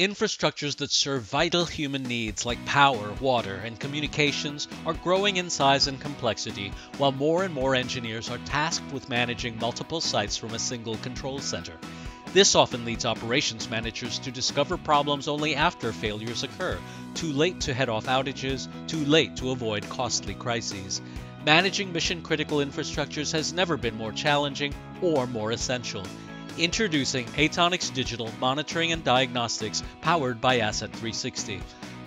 Infrastructures that serve vital human needs like power, water, and communications are growing in size and complexity, while more and more engineers are tasked with managing multiple sites from a single control center. This often leads operations managers to discover problems only after failures occur, too late to head off outages, too late to avoid costly crises. Managing mission critical infrastructures has never been more challenging or more essential. Introducing Atonix Digital Monitoring and Diagnostics powered by Asset 360.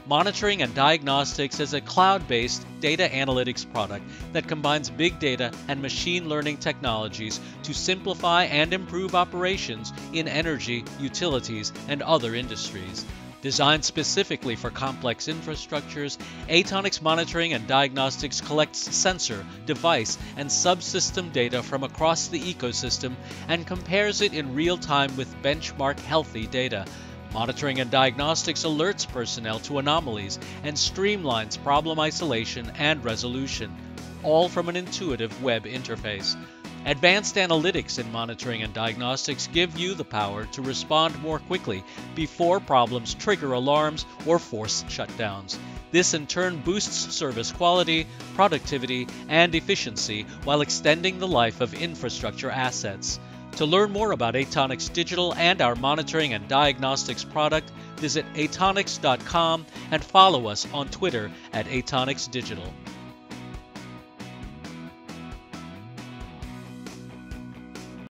Monitoring and Diagnostics is a cloud based data analytics product that combines big data and machine learning technologies to simplify and improve operations in energy, utilities, and other industries. Designed specifically for complex infrastructures, Atonix Monitoring and Diagnostics collects sensor, device, and subsystem data from across the ecosystem and compares it in real time with benchmark healthy data. Monitoring and Diagnostics alerts personnel to anomalies and streamlines problem isolation and resolution, all from an intuitive web interface. Advanced analytics in monitoring and diagnostics give you the power to respond more quickly before problems trigger alarms or force shutdowns. This in turn boosts service quality, productivity, and efficiency while extending the life of infrastructure assets. To learn more about Atonix Digital and our monitoring and diagnostics product, visit atonix.com and follow us on Twitter at Atonix Digital.